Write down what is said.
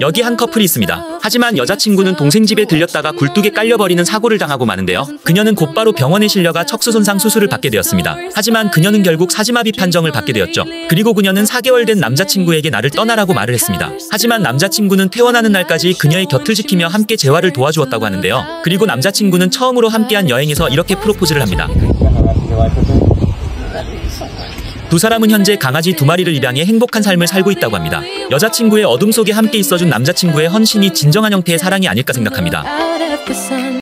여기 한 커플이 있습니다. 하지만 여자친구는 동생 집에 들렸다가 굴뚝에 깔려버리는 사고를 당하고 마는데요. 그녀는 곧바로 병원에 실려가 척수 손상 수술을 받게 되었습니다. 하지만 그녀는 결국 사지마비 판정을 받게 되었죠. 그리고 그녀는 4개월 된 남자친구에게 나를 떠나라고 말을 했습니다. 하지만 남자친구는 퇴원하는 날까지 그녀의 곁을 지키며 함께 재활을 도와주었다고 하는데요. 그리고 남자친구는 처음으로 함께한 여행에서 이렇게 프로포즈를 합니다. 두 사람은 현재 강아지 두 마리를 입양해 행복한 삶을 살고 있다고 합니다. 여자친구의 어둠 속에 함께 있어준 남자친구의 헌신이 진정한 형태의 사랑이 아닐까 생각합니다.